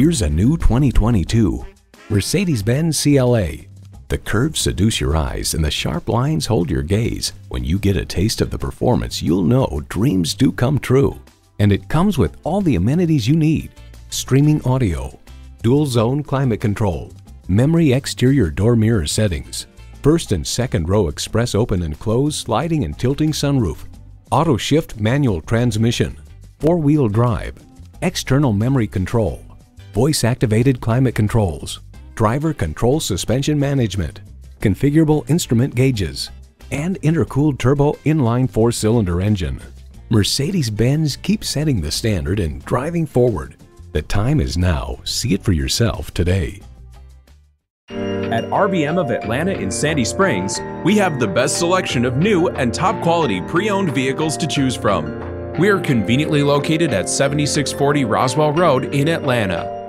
Here's a new 2022 Mercedes-Benz CLA. The curves seduce your eyes and the sharp lines hold your gaze. When you get a taste of the performance, you'll know dreams do come true. And it comes with all the amenities you need. Streaming audio, dual zone climate control, memory exterior door mirror settings, first and second row express open and close sliding and tilting sunroof, auto shift manual transmission, four-wheel drive, external memory control, voice-activated climate controls, driver control suspension management, configurable instrument gauges, and intercooled turbo inline four-cylinder engine. Mercedes-Benz keeps setting the standard and driving forward. The time is now. See it for yourself today. At RBM of Atlanta in Sandy Springs, we have the best selection of new and top quality pre owned vehicles to choose from. We are conveniently located at 7640 Roswell Road in Atlanta.